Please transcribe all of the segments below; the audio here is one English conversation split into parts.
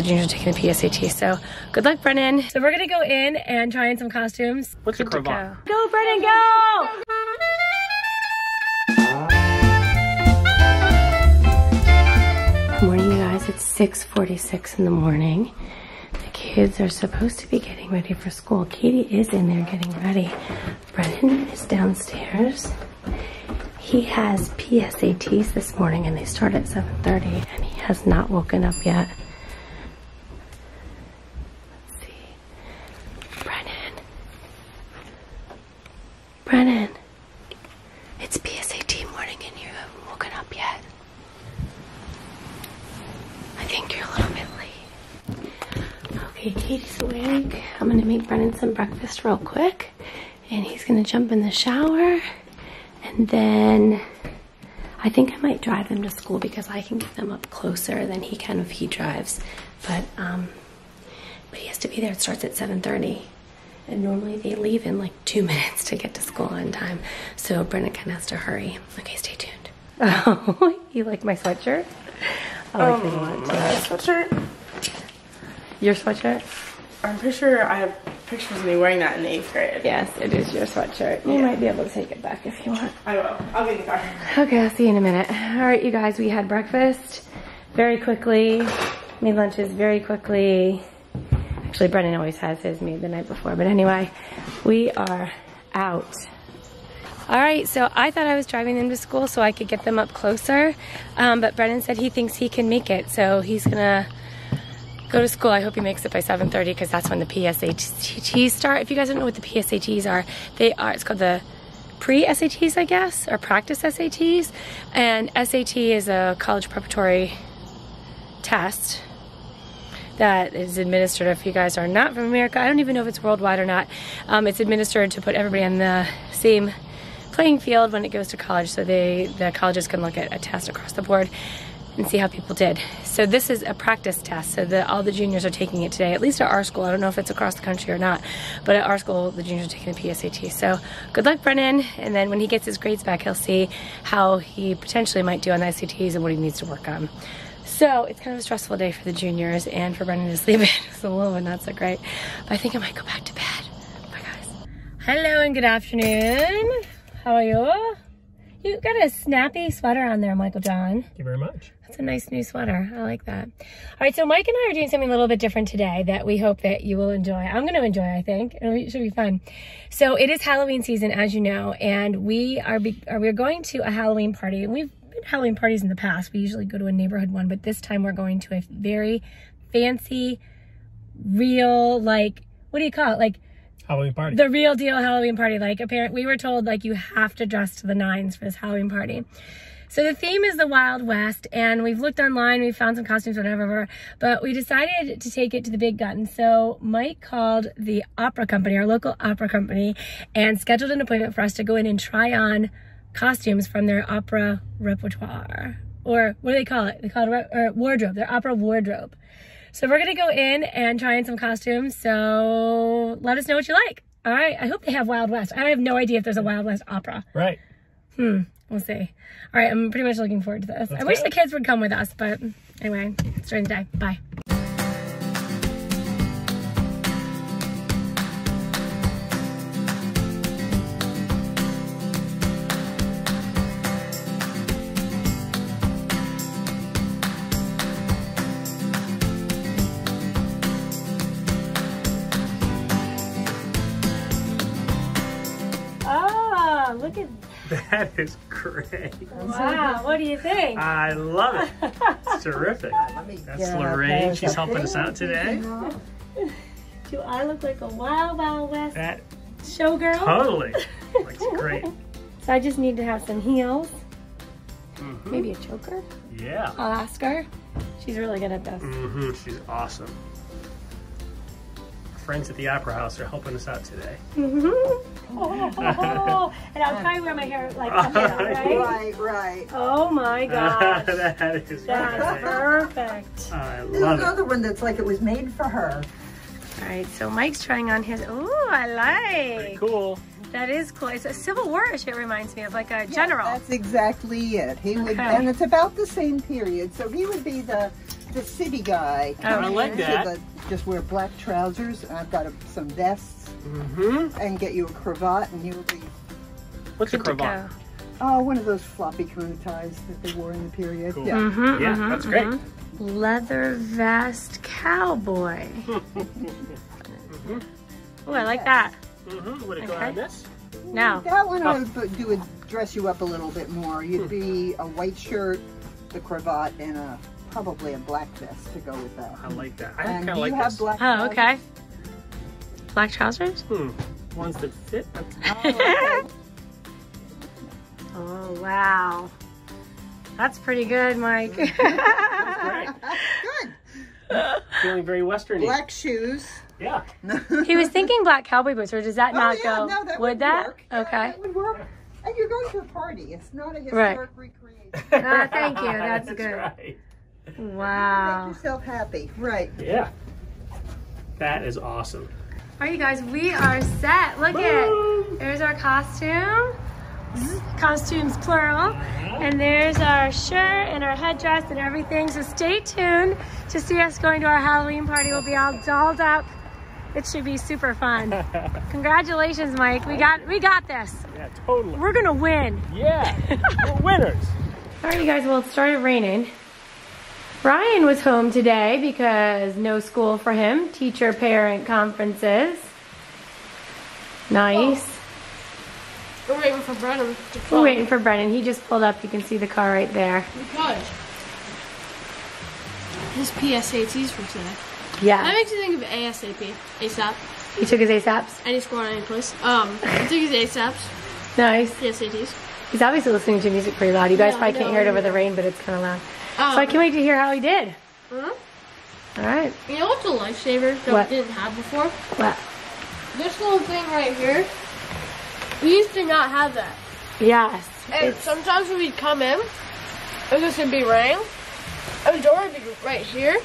The juniors are taking the PSAT, so good luck, Brennan. So we're gonna go in and try on some costumes. What's your cravat? Go. go, Brennan, go! Good morning, you guys. It's 6.46 in the morning. The kids are supposed to be getting ready for school. Katie is in there getting ready. Brennan is downstairs. He has PSATs this morning and they start at 7.30 and he has not woken up yet. Let's see. Brennan. Brennan. It's PSAT morning and you haven't woken up yet. I think you're a little bit late. Okay, Katie's awake. I'm gonna make Brennan some breakfast real quick. And he's gonna jump in the shower. And then I think I might drive them to school because I can get them up closer than he can if he drives. But um, but he has to be there. It starts at 7:30, and normally they leave in like two minutes to get to school on time. So Brennan kind of has to hurry. Okay, stay tuned. Oh, you like my sweatshirt? I like it a lot too. sweatshirt. Your sweatshirt? I'm pretty sure I have pictures of me wearing that in eighth grade. Yes, it is your sweatshirt. You might be able to take it back if you want. I will. I'll get in the car. Okay, I'll see you in a minute. All right, you guys, we had breakfast very quickly, made lunches very quickly. Actually, Brennan always has his made the night before, but anyway, we are out. All right, so I thought I was driving them to school so I could get them up closer, um, but Brennan said he thinks he can make it, so he's gonna go to school. I hope he makes it by 7:30 because that's when the PSATs start. If you guys don't know what the PSATs are, they are. It's called the pre-SATs, I guess, or practice SATs. And SAT is a college preparatory test that is administered. If you guys are not from America, I don't even know if it's worldwide or not. Um, it's administered to put everybody on the same playing field when it goes to college, so they the colleges can look at a test across the board and see how people did. So this is a practice test. So the, all the juniors are taking it today, at least at our school. I don't know if it's across the country or not, but at our school, the juniors are taking the PSAT. So good luck, Brennan. And then when he gets his grades back, he'll see how he potentially might do on the SATs and what he needs to work on. So it's kind of a stressful day for the juniors and for Brennan to sleep in. It's a little bit not so great. But I think I might go back to bed. Bye, guys. Hello and good afternoon. How are you? You got a snappy sweater on there, Michael John. Thank you very much. That's a nice new sweater. I like that. All right, so Mike and I are doing something a little bit different today that we hope that you will enjoy. I'm going to enjoy, I think. It'll It should be fun. So it is Halloween season, as you know, and we are be- are we're going to a Halloween party. And we've been to Halloween parties in the past. We usually go to a neighborhood one, but this time we're going to a very fancy, real, like what do you call it? Like Halloween party. the real deal Halloween party. Like apparently we were told like you have to dress to the nines for this Halloween party. So the theme is the Wild West, and we've looked online, we found some costumes, whatever, but we decided to take it to the big gun. So Mike called the opera company, our local opera company, and scheduled an appointment for us to go in and try on costumes from their opera repertoire. Or what do they call it? They call it or wardrobe, their opera wardrobe. So we're gonna go in and try on some costumes. So let us know what you like. All right. I hope they have Wild West. I have no idea if there's a Wild West opera. right. Hmm, we'll see. All right. I'm pretty much looking forward to this. I wish go. the kids would come with us, but anyway, it's during the day. Bye. That is great. wow. What do you think? I love it. It's terrific. That's Lorraine. She's helping us out today. Do I look like a Wild Wild West That showgirl? totally looks great. So I just need to have some heels, Mhm. maybe a choker. Yeah. I'll ask her. She's really good at this. hmm She's awesome. Our friends at the Opera House are helping us out today. Oh, and I'll try to wear my hair like up here, right? Right, right. Oh my gosh. that is That's perfect. I There's love it. another one that's like it was made for her. All right, so Mike's trying on his. Oh, I Pretty like. cool. That is cool. It's a Civil War-ish. It reminds me of like a general. That's exactly it. He would, Okay. and it's about the same period. So he would be the the city guy. I like that. the- just wear black trousers, and I've got a, some vests, Mm-hmm. and get you a cravat, and you'll be What's a Good to cravat? oh one of those floppy crew ties that they wore in the period. Cool. Yeah. Mhm, Yeah, mhm, that's great. mhm. Leather vest cowboy. Oh, I like that. Mm-hmm. Would it go Okay. on this? Now, That one Oh. I would do would dress you up a little bit more. You'd be a white shirt, the cravat, and a probably a black vest to go with that. I like that. I And kind do of you like have this. black? oh, trousers? okay. Black trousers? Hmm. Ones that fit. Oh, okay. Oh, wow. That's pretty good, Mike. great. Good. Feeling very westerny. Black shoes. Yeah. he was thinking black cowboy boots, or does that not oh, yeah, go? No, that would that? Work. Yeah, Okay. that would work. And you're going to a party. It's not a Right. recreation. Ah, thank you. That's good. right. Wow. Make yourself happy. Right. Yeah. That is awesome. All right, you guys, we are set. Look at there's our costume. Mm-hmm. Costumes plural. Mm-hmm. And there's our shirt and our headdress and everything. So stay tuned to see us going to our Halloween party. We'll be all dolled up. It should be super fun. Congratulations, Mike. We got we got this. Yeah, totally. We're gonna win. Yeah. We're winners. All right, you guys. Well, it started raining. Ryan was home today because no school for him. Teacher parent conferences. Nice. We're waiting for Brennan to We're waiting for Brennan. He just pulled up. You can see the car right there. Because his PSATs for today. Yeah. That makes you think of ASAP, ASAP. He took his ASAPs. Any score any place. Um, he took his ASAPs, Nice. PSATs. He's obviously listening to music pretty loud. You guys Yeah, probably can't hear it over the rain, but it's kind of loud. Um, So I can't wait to hear how he did. All right. You know what's a lifesaver that What? we didn't have before? Well, This little thing right here. We used to not have that. yes. And sometimes when we'd come in, it was gonna be rain, and the door would be right here,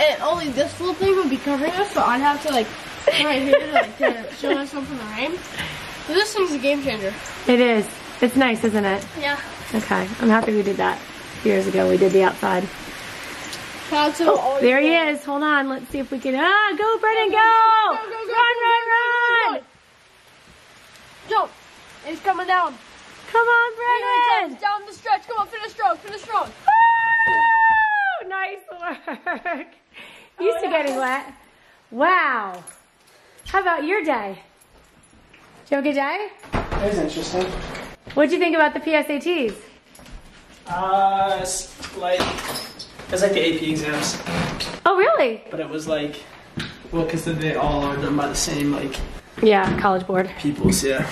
and only this little thing would be covering us, so I'd have to like right here to like shield myself from the rain. So this thing's a game changer. it is. It's nice, isn't it? Yeah. Okay. I'm happy we did that years ago. We did the outside. Shout out to all Oh, There he is. Hold on. Let's see if we can. Ah, go, Brennan, go! Go, go, go, Run, go, run, go, run! Jump! He's coming down. Come on, Here Brennan! down the stretch. Come on, finish strong, finish strong. Woo! Nice work. Used to getting wet. Wow. How about your day? Did you have a good day? That was interesting. What'd you think about the PSATs? Uh, it's like it was like the AP exams, Oh, really? but it was like, well, because they all are done by the same like Yeah, College Board. peoples. Yeah.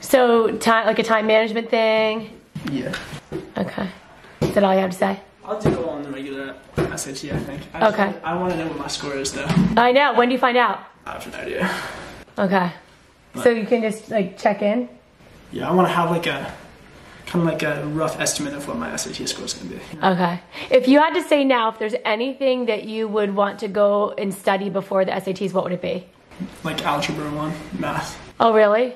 So, time like a time management thing. Yeah. Okay. Is that all you have to say? I'll do it on the regular SAT. I think. I Okay. wanna- I want to know what my score is though. I know. When do you find out? I have no idea. Okay. So you can just like check in. Yeah, I want to have like a kind of like a rough estimate of what my SAT score is going to be. Okay. If you had to say now, if there's anything that you would want to go and study before the SATs, what would it be? Like algebra one, math. Oh, really?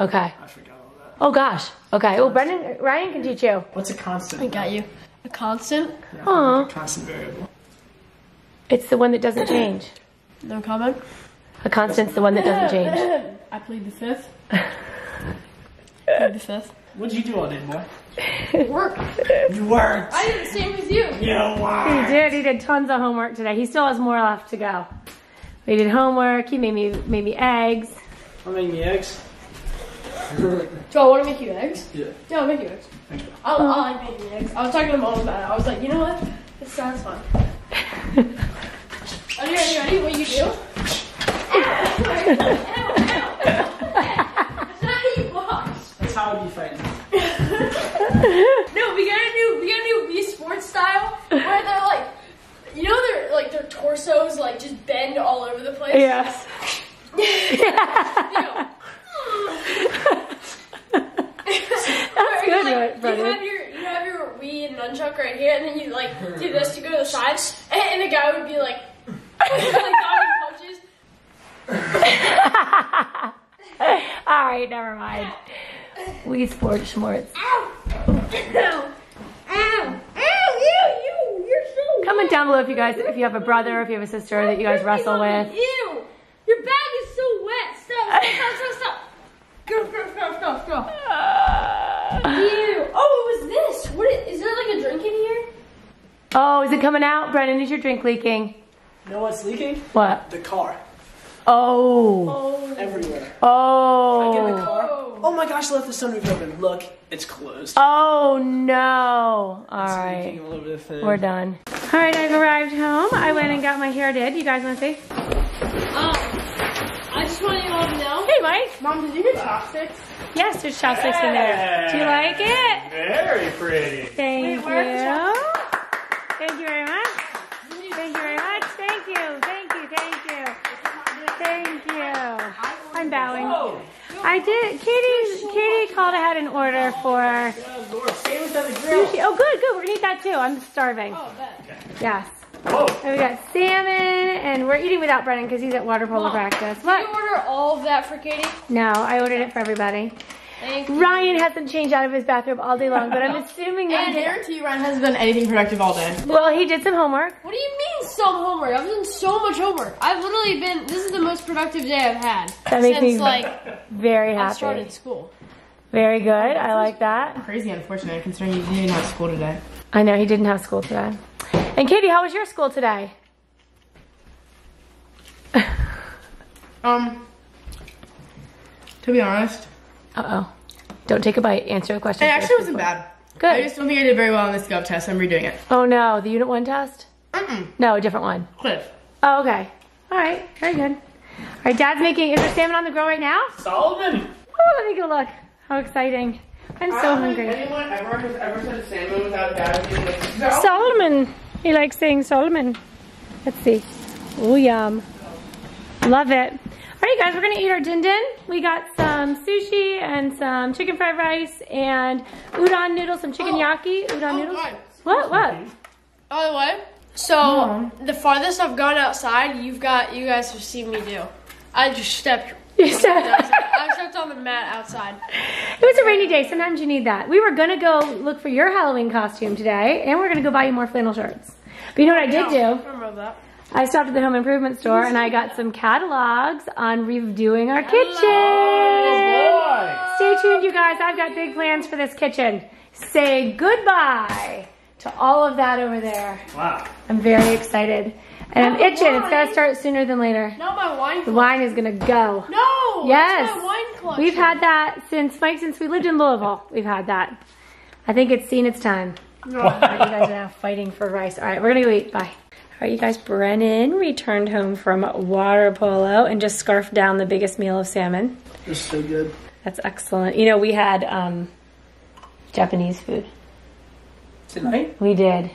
Okay. I forgot all that. Oh gosh. Okay. Well, Brennan, Ryan can teach you. What's a constant? I got you. A constant. Yeah, Aw. like a constant variable. It's the one that doesn't change. No comment. A constant's the one that doesn't change. I plead the fifth. plead the fifth. What did you do all day, boy? Work. You worked. I did the same as you. You worked. He did. He did tons of homework today. He still has more left to go. He did homework. He made me made me eggs. I'm making me eggs. Do I want to make you eggs? Yeah. Yeah, I'll make you eggs. Thank you. I, I like making eggs. I was talking to mom about it. I was like, you know what? This sounds fun. Are you ready? Ready? What you do? That's not how you box. That's how I'd be fighting. No, we got a new we gotta do Wii Sports style where they're like, you know, their like their torsos like just bend all over the place. Yes. You know. That's good, like, right, you have your you have your Wii and nunchuck right here, and then you like do this to go to the sides, and, and the guy would be like, like. All right. Never mind. Wii sports schmorts. Ow! Ow! Ow! Ow! You! You! You're so Comment down below if you guys, if you have a brother, if you have a sister that you guys wrestle with. Ew! Your bag is so wet. Stop, stop, stop, stop. Go, go, go, go, go. Ah. Ew. Oh, it was this. What is, is there like a drink in here? Oh, is it coming out? Brennan, is your drink leaking? You know what's leaking? What? The car. Oh. Everywhere. Oh. Get in the Oh. car. Oh my gosh, I left the sunroof open. Look, it's closed. Oh no. All It's right. all over the thing. We're done. All right, I've arrived home. I went and got my hair did. You guys want to see? Um, I just want you all to know. Hey, Mike. Mom, did you get chopsticks? Yes, there's chopsticks in there. Do you like it? Very pretty. Thank where are the you. Thank you very much. Thank you very much. Thank you. Thank you. Thank you. Thank you. I'm bowing. I did. Katie. Katie called ahead an order for sushi. Oh, good, good. We're gonna eat that too. I'm starving. Oh, bet. Yes. Whoa. And we got salmon, and we're eating without Brennan because he's at water polo Mom, practice. Did What? you order all of that for Katie? No, I ordered it for everybody. Thank you. Ryan hasn't changed out of his bathrobe all day long, but I'm assuming that I he did. guarantee you Ryan hasn't done anything productive all day. Well, he did some homework. What do you mean some homework? I've done so much homework. I've literally been, this is the most productive day I've had. That makes since me like very happy. I started school. Very good. I like that. Crazy unfortunate considering you didn't have school today. I know he didn't have school today. And Katie, how was your school today? Um, to be honest, Uh oh. Don't take a bite. Answer the question. it actually wasn't before- bad. Good. I just don't think I did very well on this gov test. I'm redoing it. Oh no, the unit one test? Mm-mm. No, a different one. Cliff. Oh, okay. All right. Very good. All right, Dad's making. Is there salmon on the grill right now? Solomon. Oh, let me go look. How exciting! I'm so hungry. Anyone ever has ever said salmon without dad? Solomon. He likes saying Solomon. Let's see. Oh, yum. Love it. All right, guys, we're gonna eat our din din. We got some sushi and some chicken fried rice and udon noodles, some chicken oh. yaki, udon oh, noodles. God. What? What? By the way, so mm-hmm. the farthest I've gone outside, you've got, you guys have seen me do. I just stepped, You said- I stepped on the mat outside. It was a rainy day. Sometimes you need that. We were gonna go look for your Halloween costume today, and we're gonna go buy you more flannel shirts. But you know what I did do? Remember that? I stopped at the home improvement store and I got some catalogs on redoing our kitchen. Stay tuned, you guys. I've got big plans for this kitchen. Say goodbye to all of that over there. Wow. I'm very excited. And I'm itching. It's gotta start sooner than later. Not my wine The collection. wine is gonna go. No! Yes. Wine. We've had that since Mike, since we lived in Louisville. We've had that. I think it's seen its time. All right, you guys are now fighting for rice. All right, we're gonna go eat. Bye. All right, you guys. Brennan returned home from water polo and just scarfed down the biggest meal of salmon. It's so good. That's excellent. You know, we had um, Japanese food. Tonight? We did.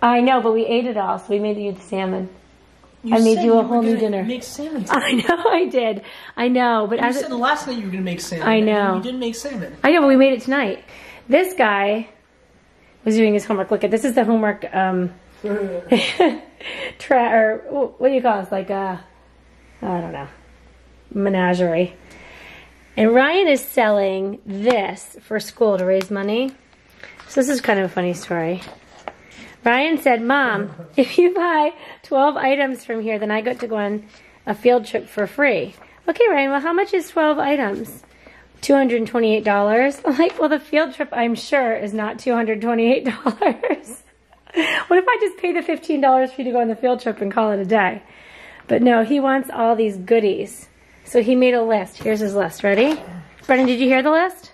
I know, but we ate it all, so we made you the salmon. I made said you a whole new dinner. Make salmon. I know I did. I know, but You as said it, the last night you were gonna make salmon. I know. You didn't make salmon. I know, but we made it tonight. This guy was doing his homework. Look at this is the homework um tra- or what do you call it? It's like a I don't know menagerie. And Ryan is selling this for school to raise money. So this is kind of a funny story. Ryan said, "Mom, if you buy 12 items from here, then I get to go on a field trip for free." Okay, Ryan. Well, how much is 12 items? $228. I'm like, well, the field trip, I'm sure, is not $228. what if I just pay the $15 for you to go on the field trip and call it a day? But no, he wants all these goodies. So he made a list. Here's his list. Ready? Brennan, did you hear the list?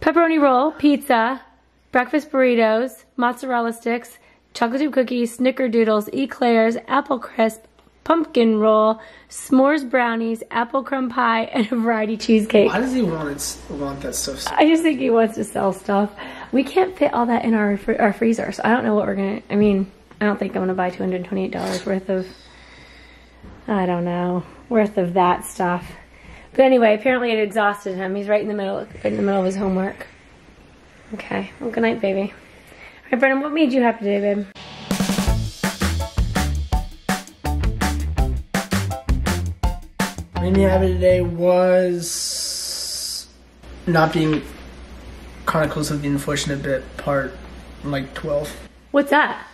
Pepperoni roll, pizza, breakfast burritos, mozzarella sticks, chocolate chip cookies, snickerdoodles, eclairs, apple crisp, pumpkin roll, s'mores brownies, apple crumb pie, and a variety cheesecake. Why does he want it, want that stuff? So I just think he wants to sell stuff. We can't fit all that in our our freezer, so I don't know what we're gonna. I mean, I don't think I'm gonna buy two hundred twenty-eight dollars worth of. I don't know worth of that stuff. But anyway, apparently it exhausted him. He's right in the middle, right in the middle of his homework. Okay. Well, good night, baby. All right, Brennan. What made you happy today, babe? made me happy today was not being Chronicles of the Unfortunate Bit part like 12. What's that?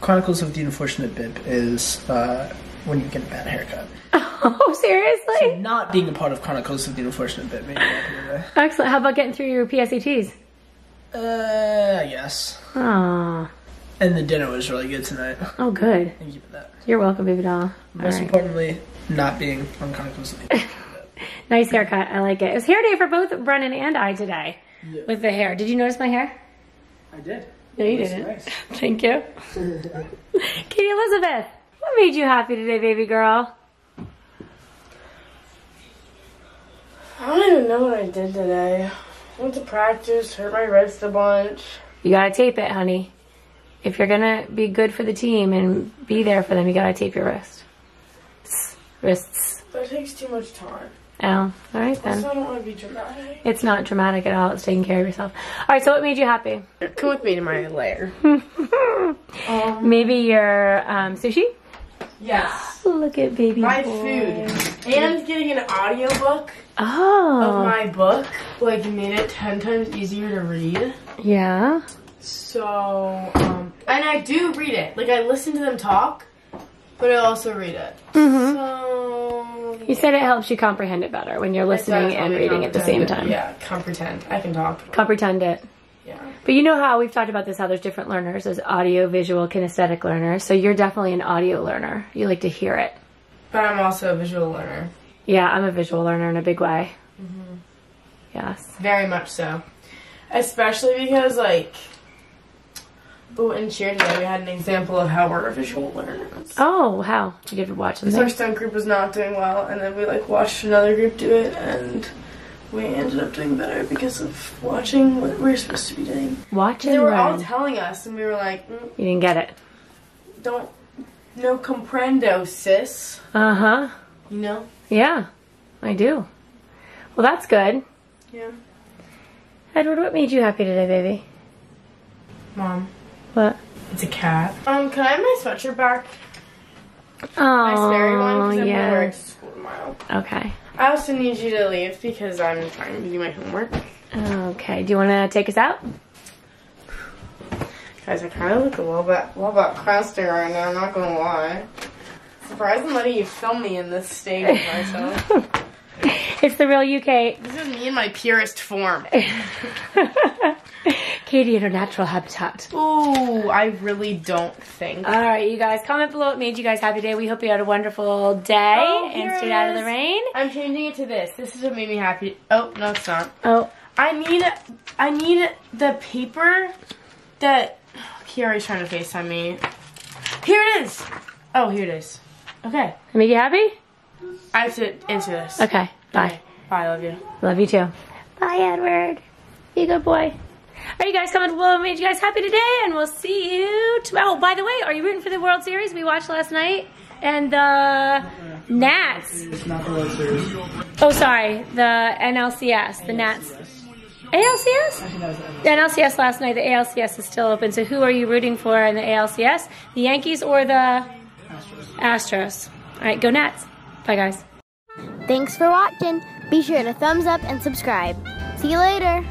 Chronicles of the Unfortunate Bib is uh, when you get a bad haircut. Oh, seriously? So Not being a part of Chronicles of the Unfortunate bit. made me happy today. Excellent. How about getting through your PSATs? Uh, yes. Oh, And the dinner was really good tonight. oh, good. Thank you for that. You're welcome, baby doll. Most right. importantly, not being on Chronicles of the Unfortunate Nice haircut. I like it. It was hair day for both Brennan and I today Yeah. with the hair. Did you notice my hair? I did. No, you didn't. nice. Thank you. Katie Elizabeth, what made you happy today, baby girl? I don't even know what I did today. Went to practice, hurt my wrist a bunch. You gotta tape it, honey. If you're gonna be good for the team and be there for them, you gotta tape your wrist. Wrists. That takes too much time. Oh, all right So then. I don't want to be dramatic. It's not dramatic at all. It's taking care of yourself. All right. So, what made you happy? Come with me to my lair. Maybe your um, sushi. Yes. Look at baby My boy. food. And getting an audiobook Oh. of my book, like, made it 10 times easier to read. yeah. So, um, and I do read it. Like, I listen to them talk, but I also read it. Mhm. So, You said it helps you comprehend it better when you're listening and reading at the same time. Yeah, comprehend. I can talk. Comprehend it. But you know how we've talked about this, how there's different learners. There's audio, visual, kinesthetic learners. So you're definitely an audio learner. You like to hear it. But I'm also a visual learner. Yeah, I'm a visual learner in a big way. Mm-hmm. Yes. Very much so. Especially because, like, oh, in cheer today, we had an example of how we're visual learners. Oh, how? Did you get to watch Because something? our stunt group was not doing well, and then we, like, watched another group do it, and we ended up doing better because of watching what we were supposed to be doing. Watch They and were all telling us, and we were like, mm, you didn't get it. don't, no comprendo, sis. Uh huh. You know? Yeah, I do. Well, that's good. Yeah. Edward, what made you happy today, baby? Mom, What? it's a cat. Um, can I have my sweatshirt back? Oh, My spare one? Because I'm gonna wear yeah. to school tomorrow. Okay. I also need you to leave because I'm trying to do my homework. Okay. Do you want to take us out? Guys, I kind of look a little bit, a little bit crusty right now. I'm not gonna lie. Surprised I'm letting you film me in this state of myself. It's the real UK. this is me in my purest form. Katie in her natural habitat. Ooh, I really don't think. All right, you guys, comment below what made you guys happy today. We hope you had a wonderful day Oh, and stayed out of the rain. I'm changing it to this. This is what made me happy. Oh no, it's not. Oh, I need, I need the paper that. Kiari's trying to Facetime me. Here it is. Oh, here it is. Okay, made you happy? I have to answer this. Okay, bye. Okay. Bye, love you. Love you too. Bye, Edward. Be a good boy. All right, you guys, comment below what made you guys happy today, and we'll see you tomorrow. Oh, by the way, are you rooting for the World Series we watched last night? And the Nats. It's not the World Series. Oh, sorry, the NLCS, the Nats. ALCS? The NLCS last night, the ALCS is still open. So who are you rooting for in the ALCS? The Yankees or the Astros? All right, go Nats. Bye, guys. Thanks for watching. Be sure to thumbs up and subscribe. See you later.